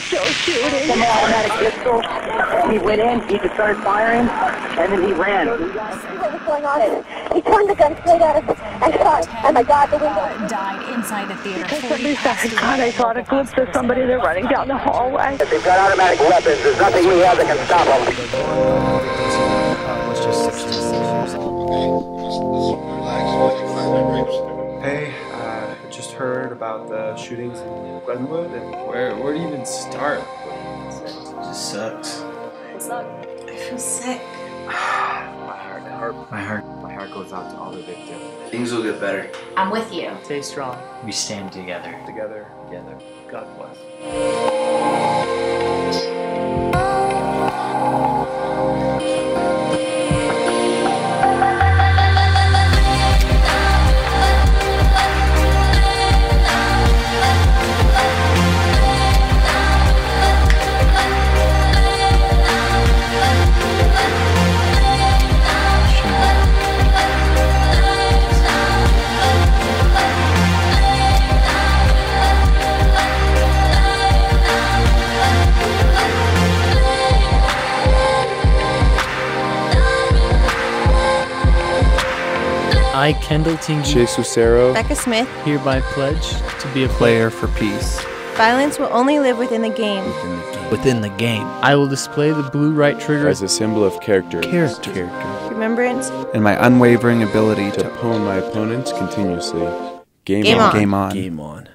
still shooting. Some automatic pistol. He went in, he just started firing, and then he ran. What was going on? He turned the gun straight at us and shot. Oh my God, the window. died inside the theater. Because 40 somebody God, I saw a glimpse of somebody. They're running down the hallway. If they've got automatic weapons, there's nothing we have that can stop them. Hey, uh, I just heard about the shootings in Glenwood, and Where where do you even start? It just sucks. I feel sick. my heart, my heart, My heart. my heart goes out to all the victims. Things will get better. I'm with you. Stay strong. We stand together. Together, Together. God bless. I, Kendall Tingy, Chase Lucero. Becca Smith, hereby pledge to be a player for peace. violence will only live within the game. Within the game. Within the game. I will display the blue right trigger as a symbol of character. Character. Remembrance, and my unwavering ability To to pwn my opponents continuously. Game, Game on. on. game on. Game on.